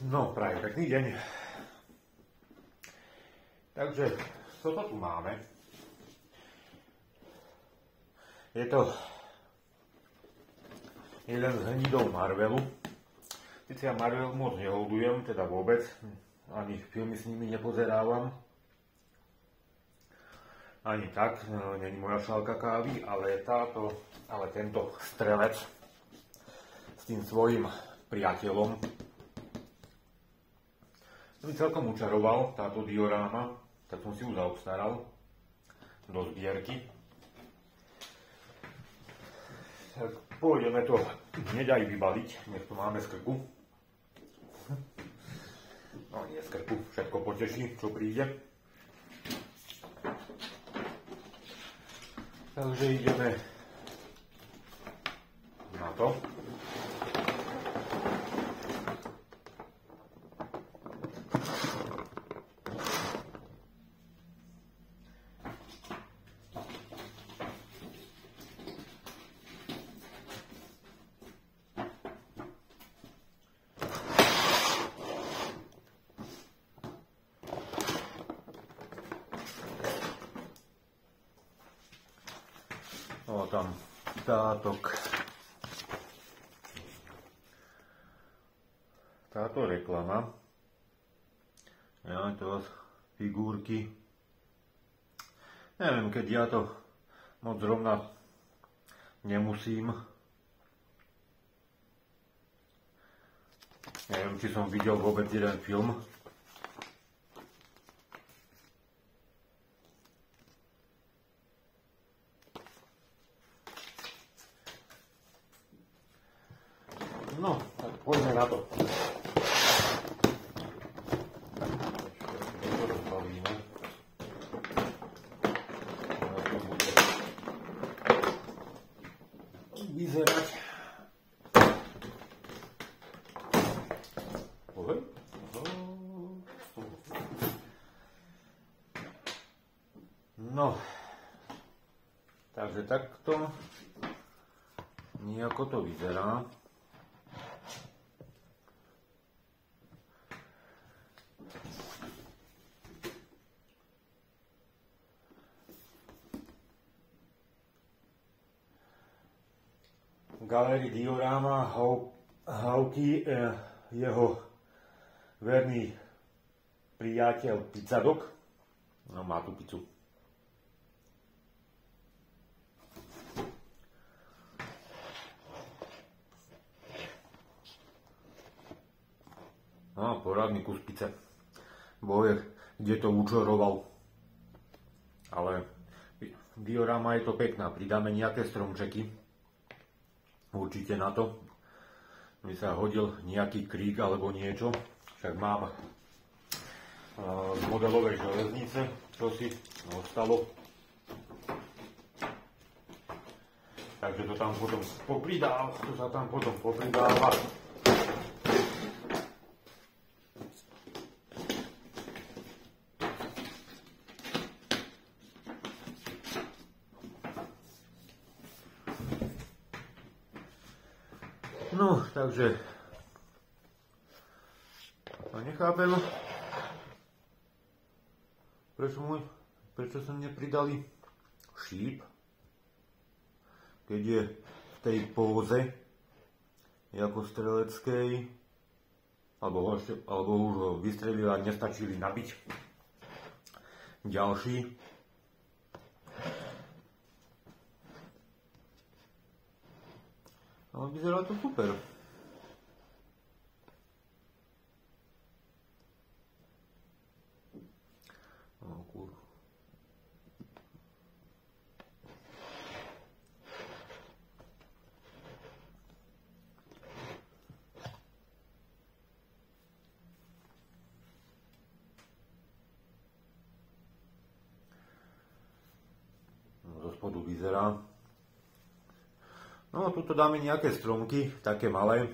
No, prajem pekný deň. Takže, čo to tu máme? Je to jeden z hnidov Marvelu. Sice ja Marvel moc neholdujem, teda vôbec, ani filmy s nimi nepozerávam. Ani tak, no, není moja šálka kávy, ale táto, ale tento strelec s tým svojim priateľom mi celkom učaroval táto dioráma, tak som si ju zaobstaral do zbierky. Tak pôjdeme to hneď aj vybaliť, nech to máme z krku. No nie z krku, všetko poteší, čo príde. Takže ideme na to. No tam tátok. Táto reklama. Ja to figurky. Neviem, keď ja to moc zrovna nemusím. Neviem, či som videl vôbec jeden film No, tak poďme na to. vyzerať. No, takže takto nejako to vyzerá. Galerii Diorama Hauky, eh, jeho verný priateľ Pizzadok. No, má tu pizzu. No, poradný kus pice. Boje, kde to učoroval. Ale diorama je to pekná. Pridáme nejaké stromčeky určite na to. Mi sa hodil nejaký krík alebo niečo, však mám z modelovej železnice, čo si ostalo. Takže to tam potom popridáva, to sa tam potom popridáva. Takže a nechápem, prečo, môj, prečo sa nepridali šíp, keď je v tej póze ako streleckej, alebo, ho alebo už ho a nestačili nabiť ďalší. Ale vyzerá to super. No, kur... No, zo No, tuto dáme nejaké stromky, také malé.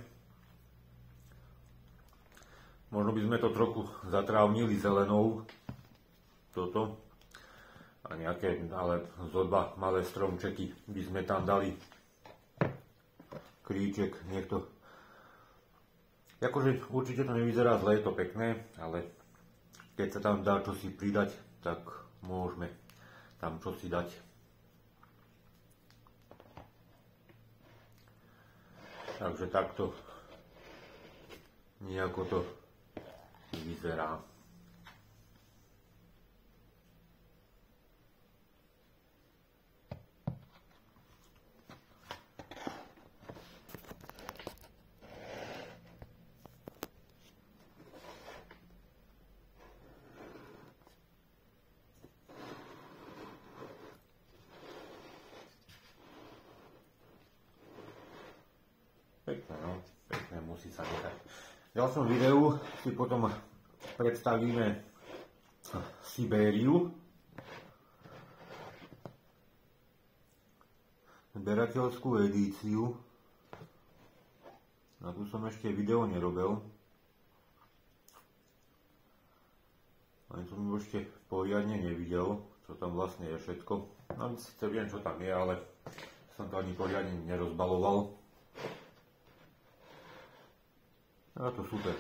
Možno by sme to trochu zatrávnili zelenou. Toto. A nejaké, ale zo dva malé stromčeky by sme tam dali. Kríček, niekto Akože určite to nevyzerá zle, je to pekné, ale keď sa tam dá čosi pridať, tak môžeme tam čosi dať. Takže takto nejako to vyzerá. Pekné, no. Pekné, musí sa nechať. V ďalšom videu si potom predstavíme Sibériu. Zberateľskú edíciu. Na tu som ešte video nerobil. Ani som ju ešte poriadne nevidel, čo tam vlastne je všetko. No, síce viem, čo tam je, ale som to ani poriadne nerozbaloval. A to super.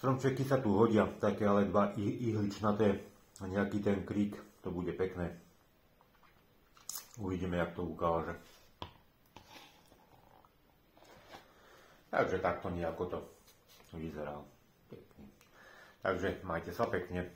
Stromčeky sa tu hodia, také ale dva ihličnaté nejaký ten krík, to bude pekné. Uvidíme, jak to ukáže. Takže takto nejako to vyzerá. Pekne. Takže majte sa pekne.